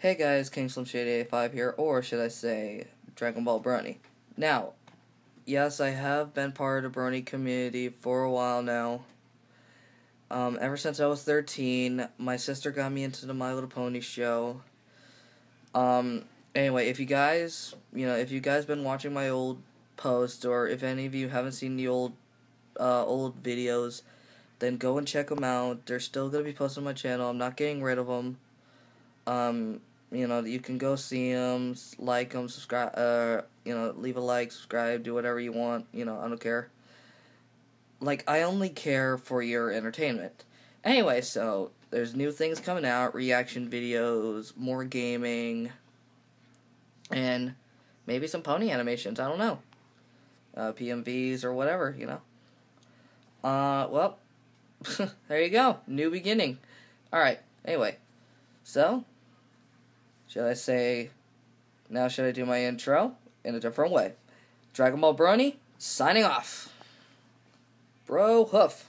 Hey guys, King Slim Shady A5 here, or should I say Dragon Ball Brony. Now, yes, I have been part of the Brony community for a while now. Um, ever since I was 13, my sister got me into the My Little Pony show. Um, anyway, if you guys, you know, if you guys been watching my old posts, or if any of you haven't seen the old, uh, old videos, then go and check them out. They're still gonna be posted on my channel. I'm not getting rid of them. Um, you know, you can go see them, like them, subscribe, uh, you know, leave a like, subscribe, do whatever you want, you know, I don't care. Like, I only care for your entertainment. Anyway, so, there's new things coming out, reaction videos, more gaming, and maybe some pony animations, I don't know. Uh, PMVs or whatever, you know. Uh, well, there you go, new beginning. Alright, anyway, so, should I say, now should I do my intro in a different way? Dragon Ball Brony, signing off. Bro Hoof.